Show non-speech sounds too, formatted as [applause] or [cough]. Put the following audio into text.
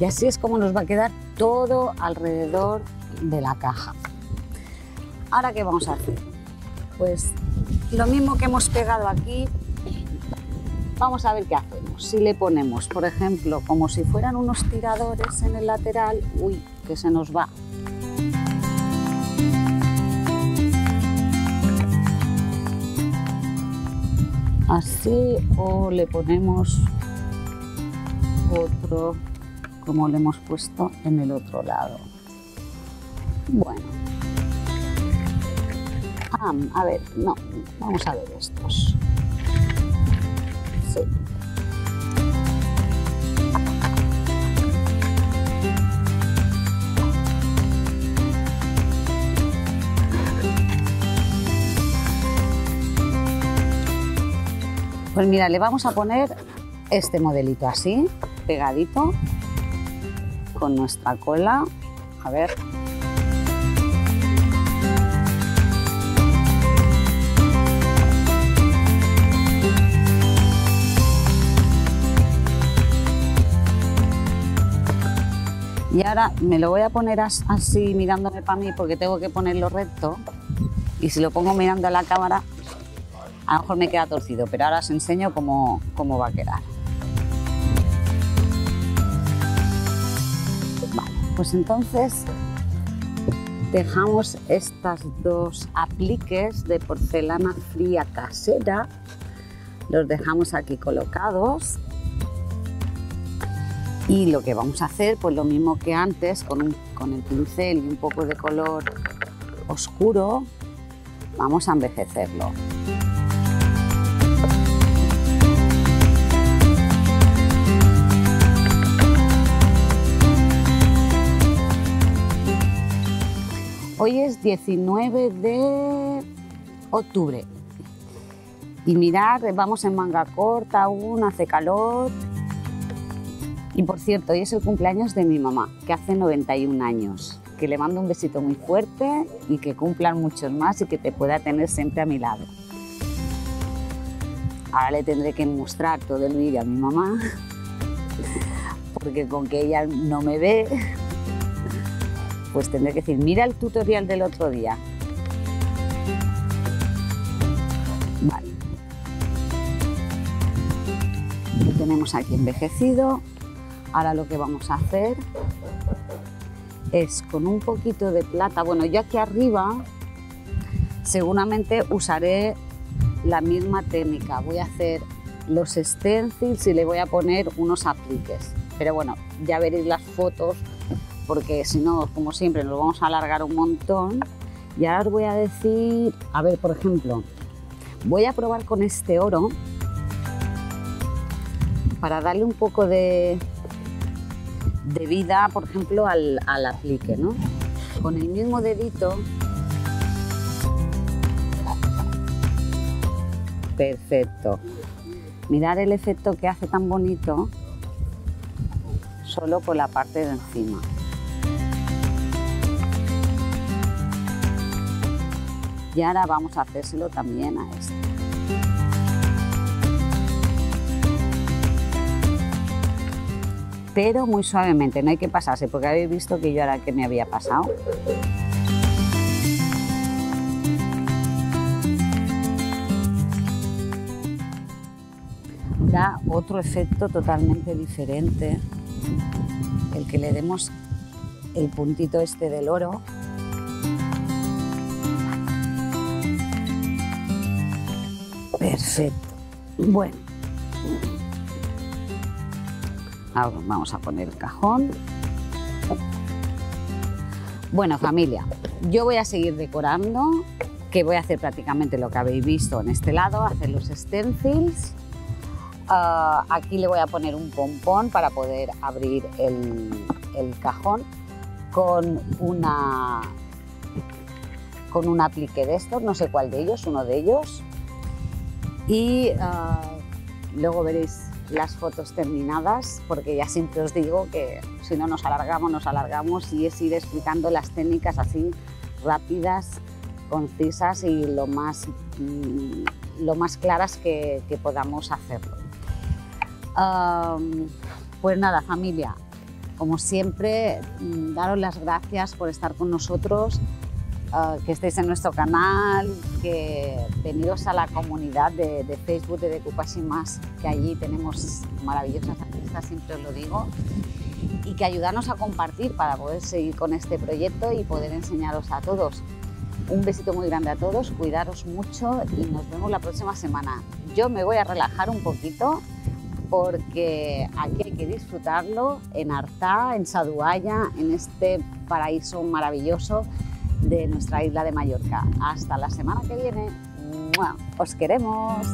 Y así es como nos va a quedar todo alrededor de la caja. Ahora, ¿qué vamos a hacer? Pues lo mismo que hemos pegado aquí, vamos a ver qué hacemos. Si le ponemos, por ejemplo, como si fueran unos tiradores en el lateral, uy, que se nos va. Así o le ponemos otro como le hemos puesto en el otro lado. Bueno. Ah, a ver, no, vamos a ver estos. Sí. Pues mira, le vamos a poner este modelito así, pegadito, con nuestra cola. A ver. Y ahora me lo voy a poner así mirándome para mí porque tengo que ponerlo recto. Y si lo pongo mirando a la cámara, a lo mejor me queda torcido, pero ahora os enseño cómo, cómo va a quedar. Pues entonces dejamos estas dos apliques de porcelana fría casera, los dejamos aquí colocados y lo que vamos a hacer, pues lo mismo que antes, con, con el pincel y un poco de color oscuro, vamos a envejecerlo. Hoy es 19 de octubre. Y mirad, vamos en manga corta aún, hace calor. Y por cierto, hoy es el cumpleaños de mi mamá, que hace 91 años. Que le mando un besito muy fuerte y que cumplan muchos más y que te pueda tener siempre a mi lado. Ahora le tendré que mostrar todo el vídeo a mi mamá, [laughs] porque con que ella no me ve, pues tendré que decir, mira el tutorial del otro día. Vale. Lo tenemos aquí envejecido. Ahora lo que vamos a hacer es con un poquito de plata, bueno, yo aquí arriba seguramente usaré la misma técnica. Voy a hacer los stencils y le voy a poner unos apliques. Pero bueno, ya veréis las fotos porque si no, como siempre, nos vamos a alargar un montón. Y ahora os voy a decir, a ver, por ejemplo, voy a probar con este oro para darle un poco de, de vida, por ejemplo, al, aplique, ¿no? Con el mismo dedito. Perfecto. Mirar el efecto que hace tan bonito solo por la parte de encima. Y ahora vamos a hacérselo también a este. Pero muy suavemente, no hay que pasarse, porque habéis visto que yo ahora que me había pasado. Da otro efecto totalmente diferente, el que le demos el puntito este del oro Perfecto. Bueno. Ahora vamos a poner el cajón. Bueno, familia, yo voy a seguir decorando, que voy a hacer prácticamente lo que habéis visto en este lado, hacer los stencils. Ah, aquí le voy a poner un pompón para poder abrir el, el cajón con una con un aplique de estos, no sé cuál de ellos, uno de ellos, y ah, luego veréis las fotos terminadas, porque ya siempre os digo que si no nos alargamos, nos alargamos y es ir explicando las técnicas así rápidas, concisas y lo más, mm, lo más claras que, podamos hacerlo. pues nada, familia, como siempre, mm, daros las gracias por estar con nosotros, eh, que estéis en nuestro canal, que veniros a la comunidad de, Facebook de Decoupage y más, que allí tenemos maravillosas artistas, siempre os lo digo, y que ayudarnos a compartir para poder seguir con este proyecto y poder enseñaros a todos. Un besito muy grande a todos, cuidaros mucho y nos vemos la próxima semana. Yo me voy a relajar un poquito porque aquí hay que disfrutarlo en Artá, en Saduaya, en este paraíso maravilloso de nuestra isla de Mallorca. Hasta la semana que viene. ¡Os queremos!